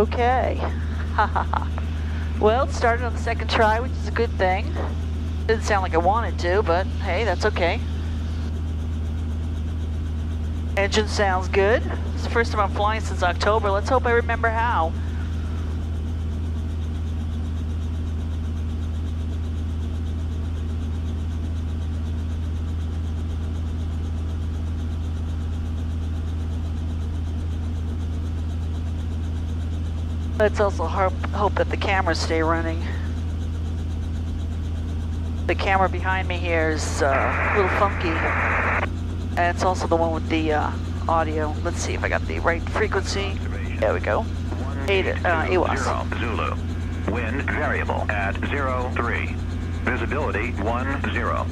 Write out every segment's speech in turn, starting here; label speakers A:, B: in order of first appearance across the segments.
A: Okay. Ha ha ha. Well, it started on the second try, which is a good thing. Didn't sound like I wanted to, but hey, that's okay. Engine sounds good. It's the first time I'm flying since October. Let's hope I remember how. Let's also hope, that the cameras stay running. The camera behind me here is uh, a little funky. And it's also the one with the uh, audio. Let's see if I got the right frequency. There we go. Eight, uh, AWOS.
B: Zulu. Wind variable at zero three. Visibility one zero.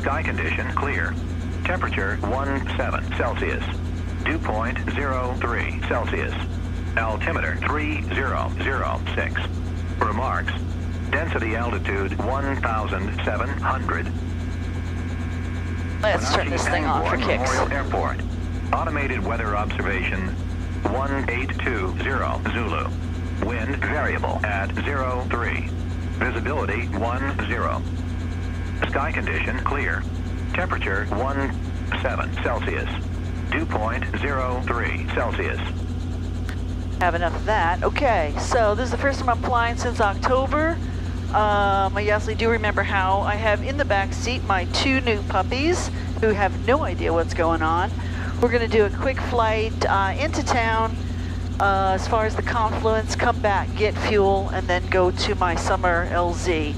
B: Sky condition clear. Temperature one seven Celsius. Dew point zero three Celsius. Altimeter 3006. Remarks. Density altitude 1,700.
A: Let's turn this thing on for kicks. Memorial.
B: Airport. Automated weather observation 1820 Zulu. Wind variable at 03. Visibility 10. Sky condition clear. Temperature 17 Celsius. Dew point 03 Celsius.
A: Have enough of that. Okay, so this is the first time I'm flying since October. Um, I yes, I do remember how I have in the back seat my two new puppies who have no idea what's going on. We're going to do a quick flight uh, into town uh, as far as the confluence, come back, get fuel, and then go to my summer LZ.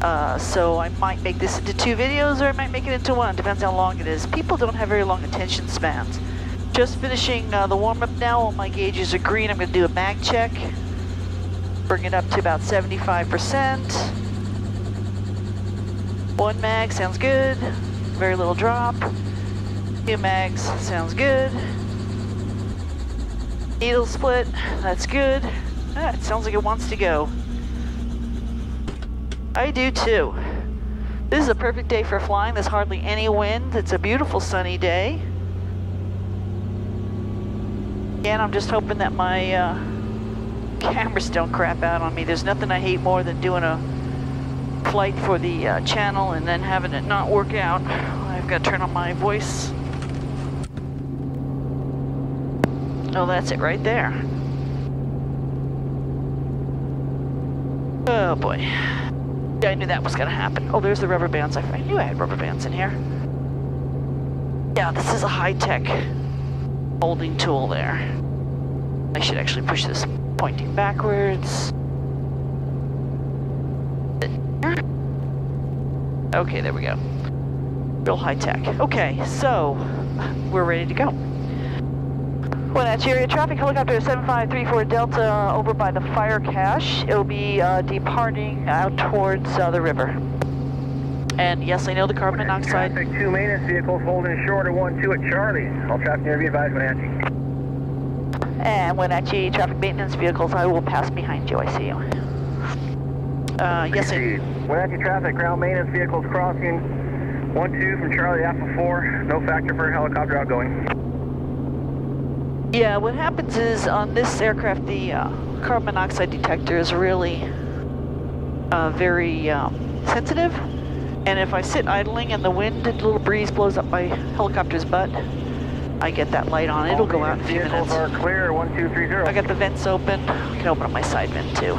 A: Uh, so I might make this into two videos or I might make it into one, depends how long it is. People don't have very long attention spans. Just finishing uh, the warm-up now, all my gauges are green. I'm gonna do a mag check. Bring it up to about 75%. One mag, sounds good. Very little drop. Two mags, sounds good. Needle split, that's good. Ah, it sounds like it wants to go. I do too. This is a perfect day for flying. There's hardly any wind. It's a beautiful sunny day. Again, I'm just hoping that my uh, cameras don't crap out on me. There's nothing I hate more than doing a flight for the uh, channel and then having it not work out. I've got to turn on my voice. Oh, that's it right there. Oh boy. Yeah, I knew that was gonna happen. Oh, there's the rubber bands. I, I knew I had rubber bands in here. Yeah, this is a high-tech holding tool there. I should actually push this pointing backwards. Okay, there we go. Real high-tech. Okay, so we're ready to go. Well, area traffic helicopter 7534 Delta over by the fire cache. It'll be uh, departing out towards uh, the river. And yes, I know the carbon monoxide.
C: Traffic, two maintenance vehicles holding short of 1-2 at Charlie. All traffic near be advised, Wenatchee.
A: And when actually traffic maintenance vehicles, I will pass behind you. I see you. Uh, yes, I,
C: Wenatchee traffic, ground maintenance vehicles crossing 1-2 from Charlie Alpha 4. No factor for helicopter outgoing.
A: yeah. What happens is on this aircraft, the uh, carbon monoxide detector is really uh, very um, sensitive. And if I sit idling and the wind, a little breeze blows up my helicopter's butt, I get that light on. It'll go out in a few minutes.
C: are clear, 1230.
A: I got the vents open. I can open up my side vent too.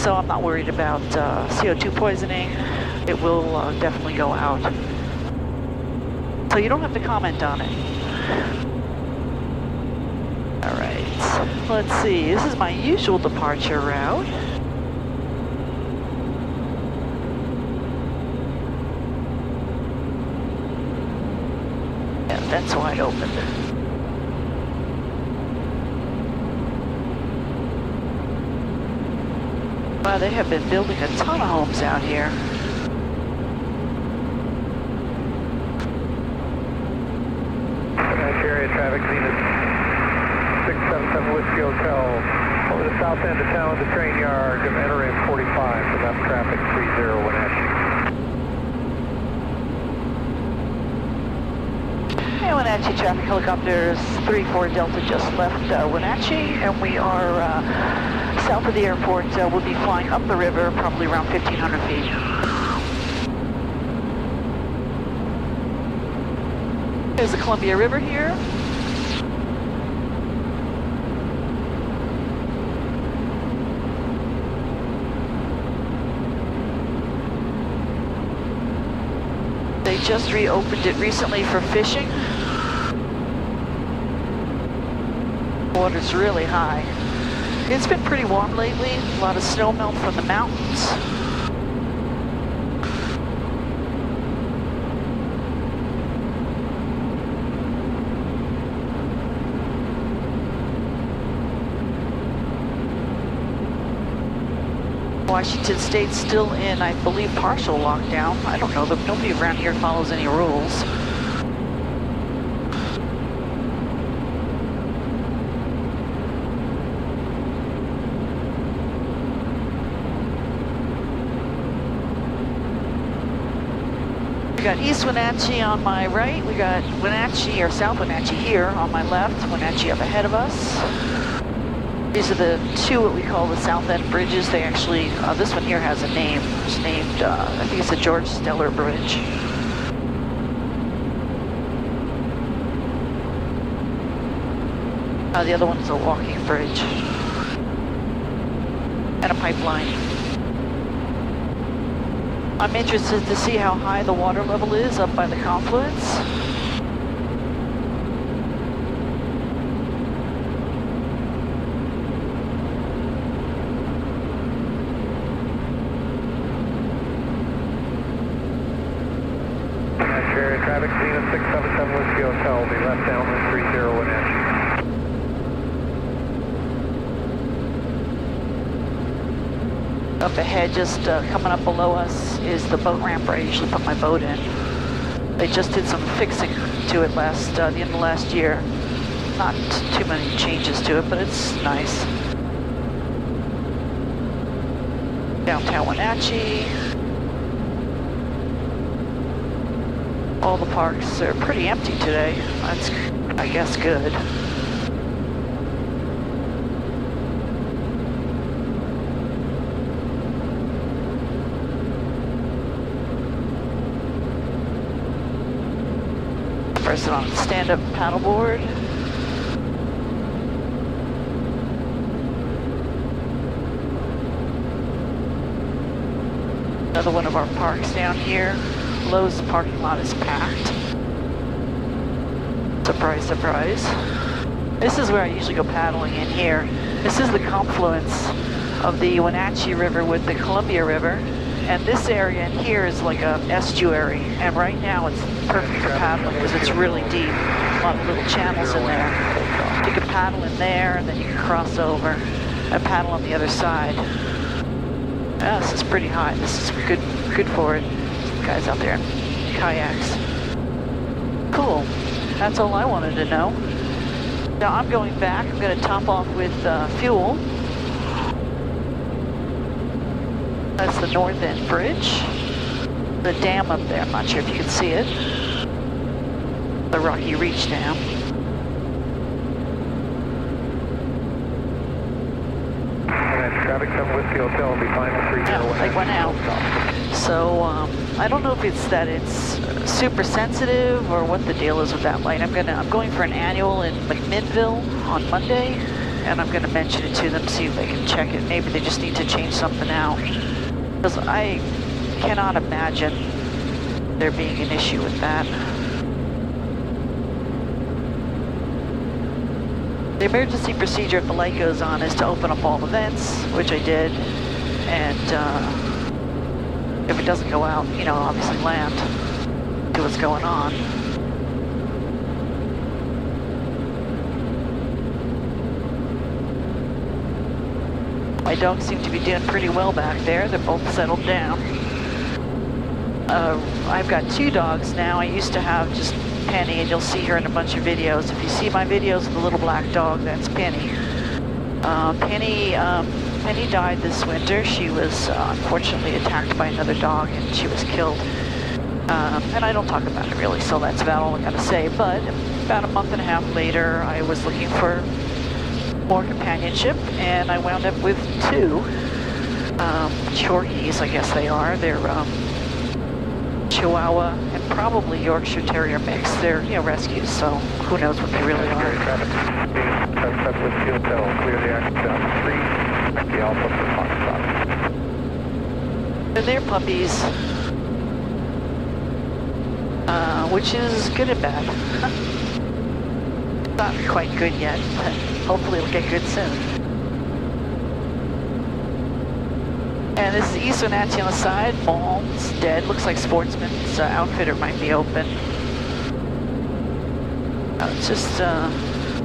A: So I'm not worried about uh, CO2 poisoning. It will uh, definitely go out. So you don't have to comment on it. All right, let's see. This is my usual departure route. Vents wide open. Wow, they have been building a ton of homes out here.
C: Area traffic, Zenith 677 Whiskey Hotel. Over the south end of town, the train yard, gonna enter in 45 for that traffic 30 Wenatchee.
A: Hey, Wenatchee traffic helicopters 34 Delta just left uh, Wenatchee, and we are uh, south of the airport. Uh, we'll be flying up the river, probably around 1,500 feet. There's the Columbia River here. They just reopened it recently for fishing. Water's really high. It's been pretty warm lately, a lot of snow melt from the mountains. Washington State's still in, I believe, partial lockdown. I don't know, nobody around here follows any rules. We got East Wenatchee on my right. We got Wenatchee, or South Wenatchee here on my left. Wenatchee up ahead of us. These are the two what we call the South End bridges. They actually, uh, this one here has a name. It's named, uh, I think it's the George Sellar Bridge. Uh, the other one is a walking bridge. And a pipeline. I'm interested to see how high the water level is up by the confluence.
C: Wenatchee area traffic, Zenith 677 Whiskey Hotel will be left downwind 30 Wenatchee.
A: Up ahead, just uh, coming up below us, is the boat ramp where I usually put my boat in. They just did some fixing to it last, uh, the end of last year. Not too many changes to it, but it's nice. Downtown Wenatchee. All the parks are pretty empty today. That's, I guess, good. Person on stand-up paddleboard. Another one of our parks down here. Lowe's parking lot is packed. Surprise, surprise. This is where I usually go paddling in here. This is the confluence of the Wenatchee River with the Columbia River. And this area in here is like a estuary. And right now it's perfect for paddling because it's really deep. A lot of little channels in there. You can paddle in there and then you can cross over and paddle on the other side. Yeah, this is pretty high. This is good, good for it. Guys out there kayaks. Cool. That's all I wanted to know. Now I'm going back. I'm going to top off with uh, fuel. That's the North End Bridge. The dam up there. I'm not sure if you can see it. The Rocky Reach Dam.
C: Traffic, 7 Whiskey Hotel will be fine 30
A: Yeah, went out. So um, I don't know if it's that it's super sensitive or what the deal is with that light. I'm gonna I'm going for an annual in McMinnville on Monday, and I'm gonna mention it to them see if they can check it. Maybe they just need to change something out because I cannot imagine there being an issue with that. The emergency procedure if the light goes on is to open up all the vents, which I did, and uh, if it doesn't go out, you know, obviously land, see what's going on. My dogs seem to be doing pretty well back there. They're both settled down. Uh, I've got two dogs now. I used to have just Penny, and you'll see her in a bunch of videos. If you see my videos of the little black dog, that's Penny. Uh, Penny, um, Penny died this winter. She was uh, unfortunately attacked by another dog, and she was killed. Um, and I don't talk about it really, so that's about all I gotta say. But about a month and a half later, I was looking for more companionship, and I wound up with two um, Chorkies, I guess they are. They're um, Chihuahua and probably Yorkshire Terrier mix. They're, you know, rescues, so who knows what they really are.
C: traffic, 77 Whiskey Hotel, clear the access down the street, the Alpha for Foxtrot.
A: And they're puppies, uh, which is good and bad. Not quite good yet, but hopefully it'll get good soon. And this is East Wenatchee on the side. Malm's dead. Looks like Sportsman's uh, outfitter might be open. Uh, just, uh,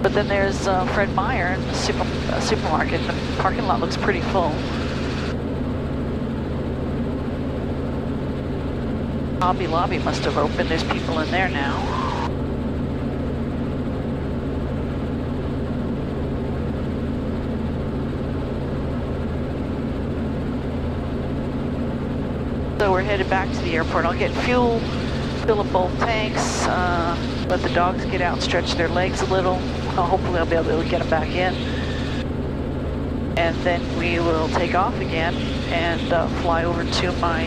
A: but then there's uh, Fred Meyer in the super, uh, supermarket. The parking lot looks pretty full. Hobby Lobby must have opened. There's people in there now. So we're headed back to the airport. I'll get fuel, fill up both tanks, uh, let the dogs get out and stretch their legs a little. Uh, hopefully I'll be able to get them back in. And then we will take off again and uh, fly over to my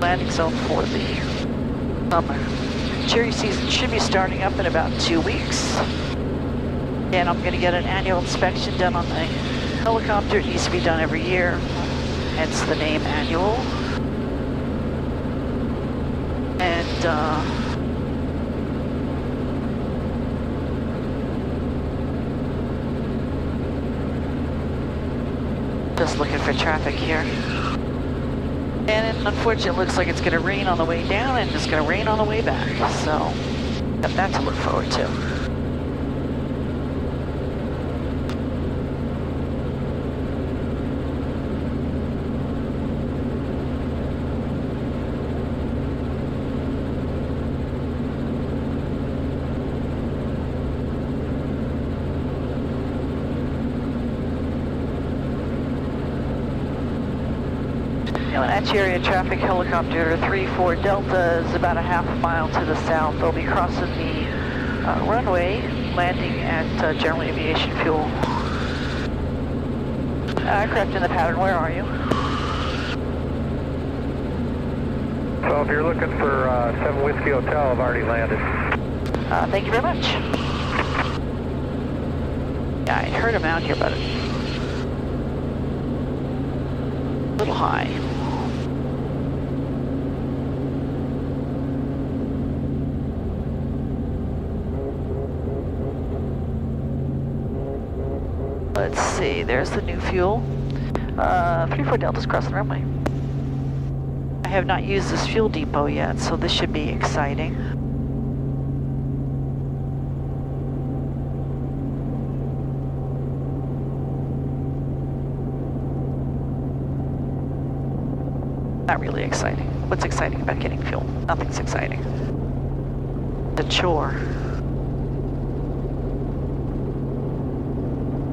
A: landing zone for the summer. Cherry season should be starting up in about two weeks. And I'm gonna get an annual inspection done on the helicopter. It needs to be done every year, hence the name annual. And uh, just looking for traffic here. And it, unfortunately, it looks like it's going to rain on the way down and it's going to rain on the way back. So, got that to look forward to. Wenatchee area traffic helicopter 34 Delta is about a half a mile to the south. They'll be crossing the uh, runway, landing at uh, General Aviation Fuel. Aircraft in the pattern, where are you?
C: So if you're looking for uh, 7 Whiskey Hotel, I've already landed.
A: Uh, thank you very much. Yeah, I heard him out here, but a little high. Let's see, there's the new fuel. Uh, 34 Delta's crossing the runway. I have not used this fuel depot yet, so this should be exciting. Not really exciting. What's exciting about getting fuel? Nothing's exciting. The chore.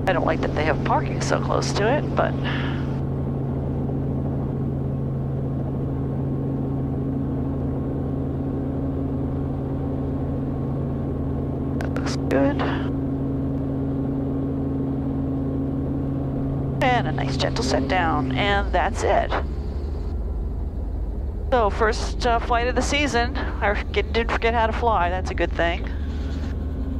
A: I don't like that they have parking so close to it, but that looks good. And a nice gentle set down, and that's it. So first uh, flight of the season. I didn't forget how to fly. That's a good thing.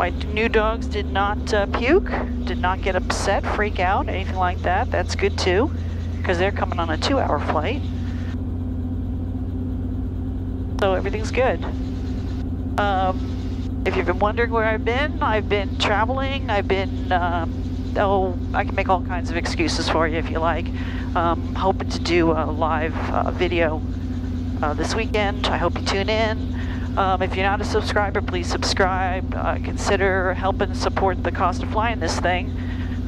A: My new dogs did not uh, puke, did not get upset, freak out, anything like that. That's good too, because they're coming on a two-hour flight. So everything's good. Um, if you've been wondering where I've been, I've been traveling. I've been, um, oh, I can make all kinds of excuses for you if you like. Um, hoping to do a live uh, video uh, this weekend. I hope you tune in. Um, if you're not a subscriber, please subscribe. Uh, consider helping support the cost of flying this thing.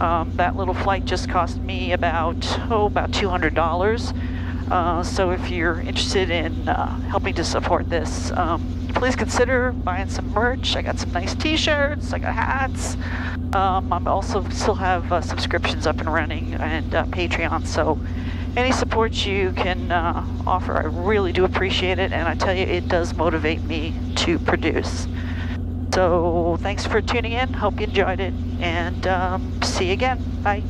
A: Um, that little flight just cost me about, oh, about $200. Uh, so if you're interested in uh, helping to support this, um, please consider buying some merch. I got some nice t-shirts, I got hats. Um, I'm also still have uh, subscriptions up and running and uh, Patreon, so any support you can uh, offer, I really do appreciate it. And I tell you, it does motivate me to produce. So thanks for tuning in. Hope you enjoyed it. And um, see you again. Bye.